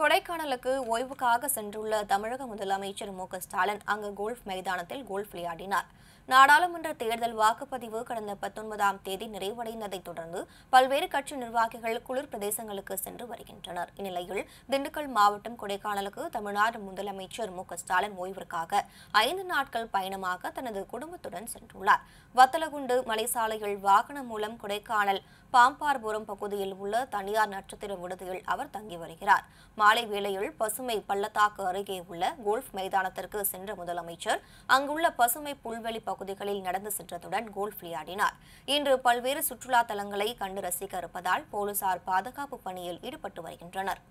கொடைக்கானலுக்கு ஓய்வுக்காக சென்றுள்ள தமிழக முதலமைச்சர் மு ஸ்டாலின் அங்கு கோல்ஃப் மைதானத்தில் கோல்ஃப் விளையாடினார். நாடாளுமன்ற தேர்தல் வாக்குப்பதிவு கடந்த பத்தொன்பதாம் தேதி நிறைவடைந்ததைத் தொடர்ந்து பல்வேறு கட்சி நிர்வாகிகள் குளிர் பிரதேசங்களுக்கு சென்று வருகின்றனர். இந்நிலையில் திண்டுக்கல் மாவட்டம் கொடைக்கானலுக்கு தமிழ்நாடு முதலமைச்சர் மு ஸ்டாலின் ஓய்விற்காக ஐந்து நாட்கள் பயணமாக தனது குடும்பத்துடன் சென்றுள்ளார். வத்தலகுண்டு மலைசாலையில் வாகனம் மூலம் கொடைக்கானல் பாம்பார்புரம் பகுதியில் உள்ள தனியார் நட்சத்திர விடுதியில் அவர் தங்கி வருகிறார். மாலை வேளையில் பசுமை பள்ளத்தாக்கு அருகே உள்ள கோல்ஃப் மைதானத்திற்கு சென்ற முதலமைச்சர் அங்குள்ள பசுமை புல்வெளி பகுதிகளில் நடந்து சென்றதுடன் கோல்ஃப் விளையாடினார். இன்று பல்வேறு சுற்றுலா தலங்களை கண்டு ரசிக்க இருப்பதால் போலீசார் பாதுகாப்பு பணியில் ஈடுபட்டு வருகின்றனர்.